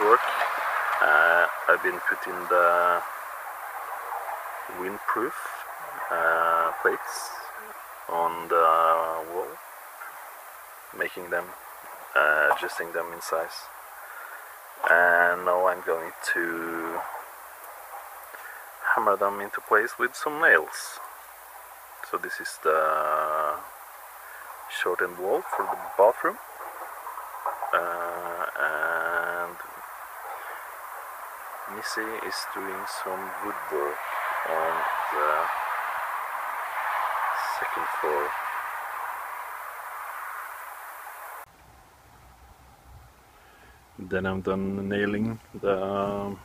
work. Uh, I've been putting the windproof uh, plates on the wall, making them, uh, adjusting them in size. And now I'm going to hammer them into place with some nails. So this is the shortened wall for the bathroom. Uh, Missy is doing some woodwork on the second floor. Then I'm done nailing the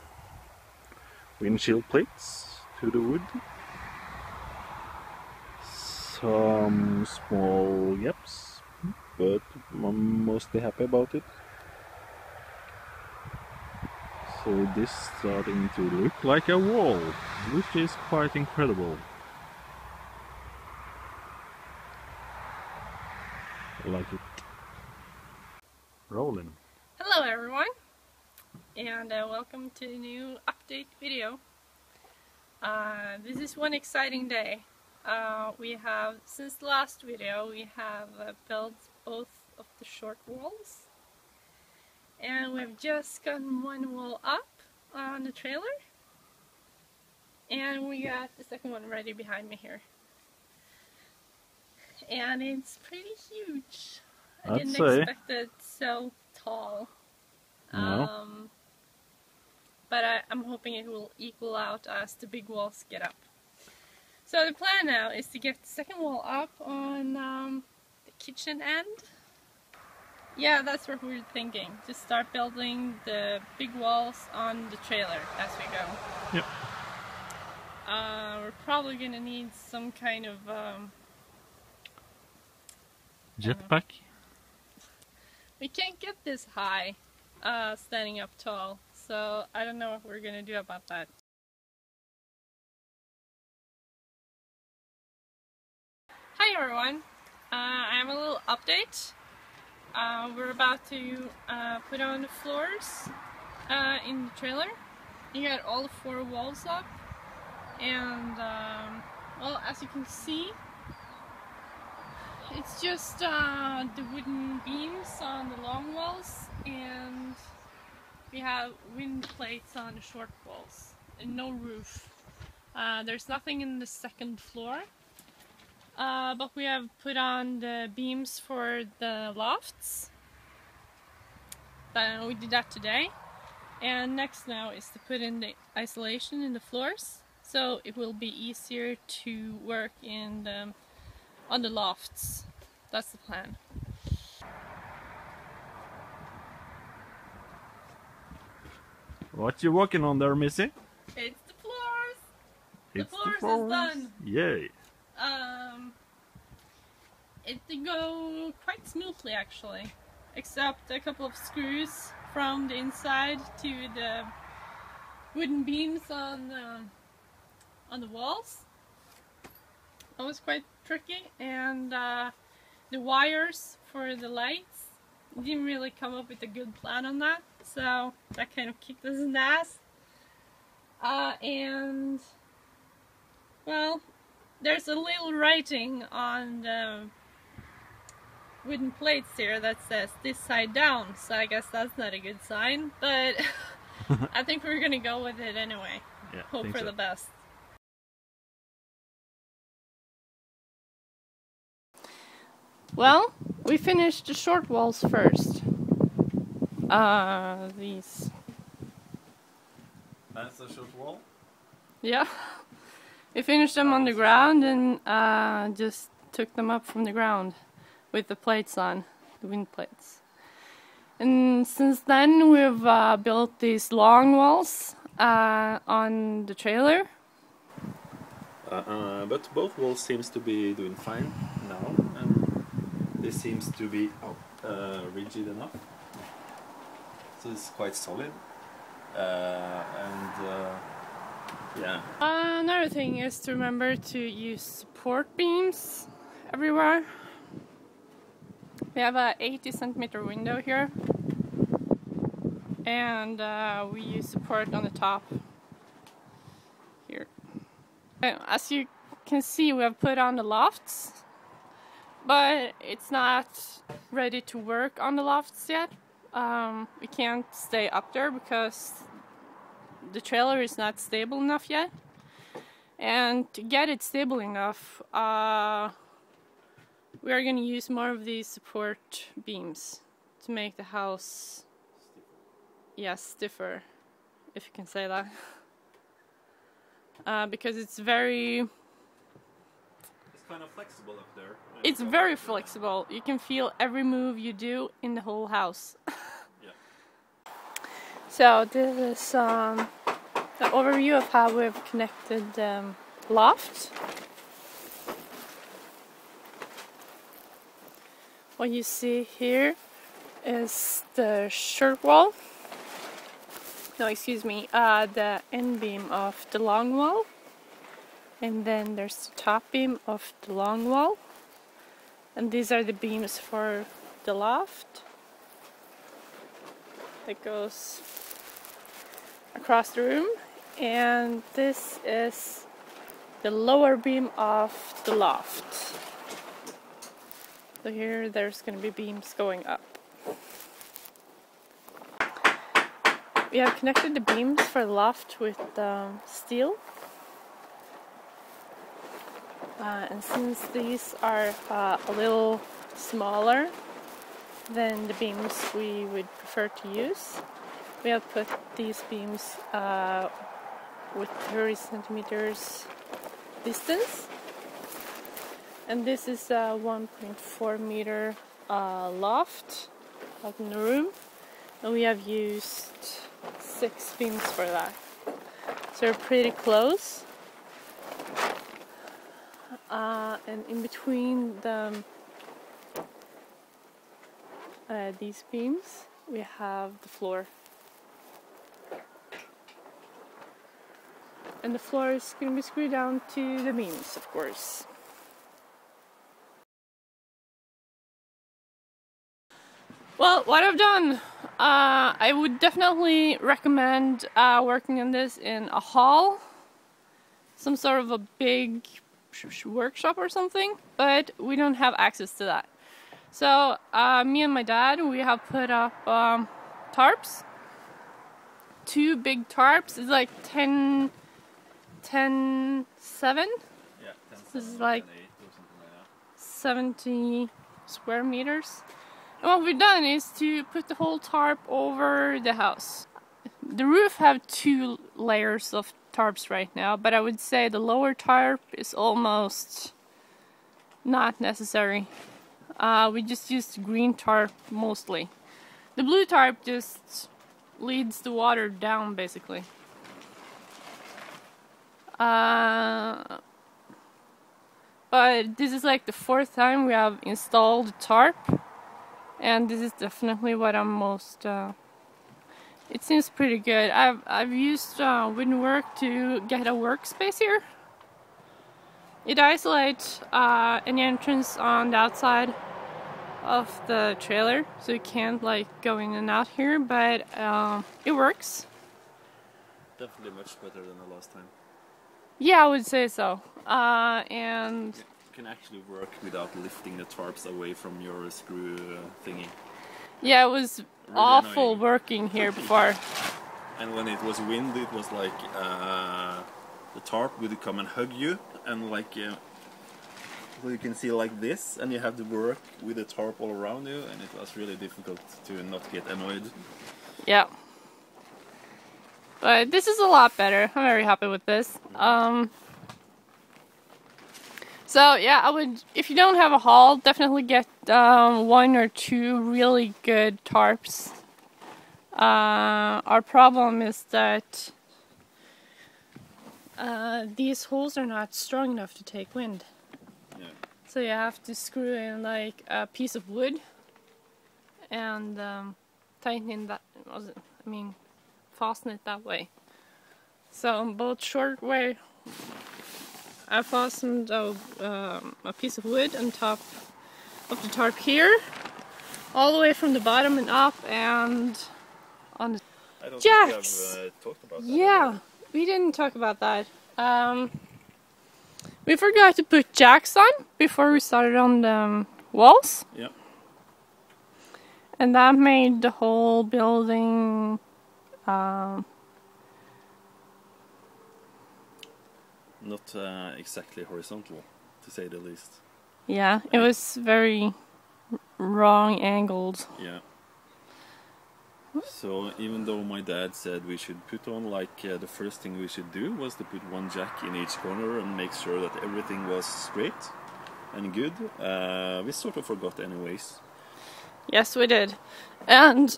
windshield plates to the wood. Some small gaps, but I'm mostly happy about it. So this starting to look like a wall, which is quite incredible. I like it. Rolling. Hello everyone, and uh, welcome to a new update video. Uh, this is one exciting day. Uh, we have, since the last video, we have uh, built both of the short walls. And we've just gotten one wall up on the trailer. And we got the second one ready behind me here. And it's pretty huge. I I'd didn't say. expect it so tall. No. Um, but I, I'm hoping it will equal out as the big walls get up. So the plan now is to get the second wall up on um, the kitchen end. Yeah, that's what we're thinking. Just start building the big walls on the trailer as we go. Yep. Uh, we're probably gonna need some kind of um, Jetpack. We can't get this high, uh, standing up tall, so I don't know what we're gonna do about that. Hi everyone, uh, I have a little update. Uh, we're about to uh, put on the floors uh, in the trailer. You got all the four walls up, and um, well, as you can see, it's just uh, the wooden beams on the long walls and we have wind plates on the short walls and no roof. Uh, there's nothing in the second floor uh, but we have put on the beams for the lofts. Uh, we did that today and next now is to put in the isolation in the floors so it will be easier to work in the on the lofts. That's the plan. What you working on there, Missy? It's the floors. It's floors is floors. done. Yay. Um, did go quite smoothly actually, except a couple of screws from the inside to the wooden beams on the on the walls. That was quite tricky, and uh, the wires for the lights didn't really come up with a good plan on that, so that kind of kicked us in the ass. Uh, and well, there's a little writing on the wooden plates here that says this side down, so I guess that's not a good sign, but I think we're gonna go with it anyway. Yeah, Hope for so. the best. Well, we finished the short walls first. Uh, these. That's a short wall. Yeah. We finished them on the ground and uh, just took them up from the ground with the plates on, the wind plates. And since then we've uh, built these long walls uh, on the trailer. Uh, uh, but both walls seems to be doing fine now, and this seems to be uh, rigid enough. So it's quite solid, uh, and uh, yeah. Uh, another thing is to remember to use support beams everywhere. We have a 80 centimeter window here. and uh, we use support on the top here. As you can see, we have put on the lofts, but it's not ready to work on the lofts yet. Um, we can't stay up there because the trailer is not stable enough yet. And to get it stable enough, uh, we are going to use more of these support beams to make the house yeah, stiffer, if you can say that. Uh, because it's very... It's kind of flexible up there. It's very flexible. You can feel every move you do in the whole house. yeah. So this is um, the overview of how we've connected um, loft. What you see here is the short wall. No excuse me uh, the end beam of the long wall. And then there's the top beam of the long wall. And these are the beams for the loft that goes across the room. And this is the lower beam of the loft here there's going to be beams going up We have connected the beams for the loft with um, steel. Uh, and since these are uh, a little smaller than the beams we would prefer to use, we have put these beams uh, with 30 centimeters distance. And this is a 1.4 meter uh, loft out in the room. And we have used six beams for that. So we're pretty close. Uh, and in between the, uh, these beams, we have the floor. And the floor is going to be screwed down to the beams, of course. Well, what I've done uh, I would definitely recommend uh, working on this in a hall, some sort of a big workshop or something, but we don't have access to that. So uh, me and my dad, we have put up um, tarps, two big tarps. It's like 10, 10, 7. Yeah, 10, this is like, like 70 square meters. And what we've done is to put the whole tarp over the house. The roof have two layers of tarps right now, but I would say the lower tarp is almost not necessary. Uh, we just used green tarp mostly. The blue tarp just leads the water down basically. Uh, but this is like the fourth time we have installed tarp and this is definitely what I'm most uh, it seems pretty good. I've, I've used uh, Woodenwork to get a workspace here. It isolates uh, any entrance on the outside of the trailer so you can't like go in and out here but uh, it works. Definitely much better than the last time. Yeah I would say so. Uh, and can actually work without lifting the tarps away from your screw uh, thingy. Yeah, it was really awful annoying. working here before. And when it was wind, it was like uh, the tarp would come and hug you, and like uh, you can see like this, and you have to work with the tarp all around you, and it was really difficult to not get annoyed. Yeah. But this is a lot better. I'm very happy with this. Um, so yeah, I would, if you don't have a hall, definitely get um, one or two really good tarps. Uh, our problem is that uh, these holes are not strong enough to take wind. Yeah. So you have to screw in like a piece of wood and um, tighten in that, I mean, fasten it that way. So both short way I fastened a, um, a piece of wood on top of the tarp here, all the way from the bottom and up and on the I don't Jacks. think we have uh, talked about that. Yeah, we didn't talk about that. Um, we forgot to put jacks on before we started on the um, walls. Yeah. And that made the whole building um, Not uh, exactly horizontal, to say the least. yeah, it was very wrong angled. Yeah. So even though my dad said we should put on like uh, the first thing we should do was to put one jack in each corner and make sure that everything was straight and good, uh, we sort of forgot anyways. Yes, we did. And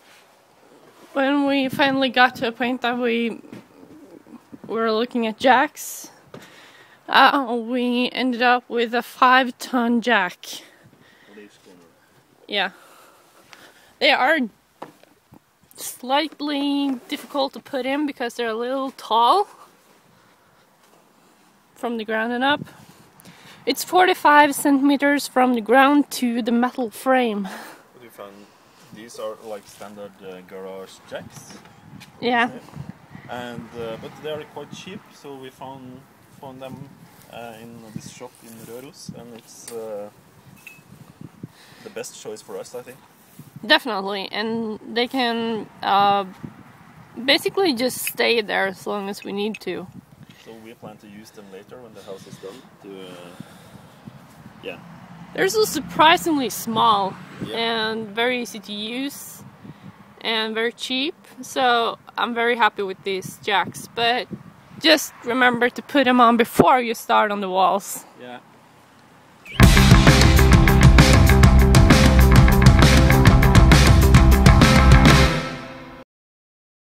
when we finally got to a point that we were looking at jacks, uh, we ended up with a five ton jack. For each corner. Yeah. They are slightly difficult to put in because they're a little tall from the ground and up. It's 45 centimeters from the ground to the metal frame. What we found, these are like standard uh, garage jacks, Yeah. and uh, but they are quite cheap, so we found found them uh, in this shop in Røros, and it's uh, the best choice for us, I think. Definitely, and they can uh, basically just stay there as long as we need to. So we plan to use them later when the house is done. To uh, yeah, They're also surprisingly small Yeah. and very easy to use and very cheap. So I'm very happy with these jacks. But just remember to put them on before you start on the walls. yeah.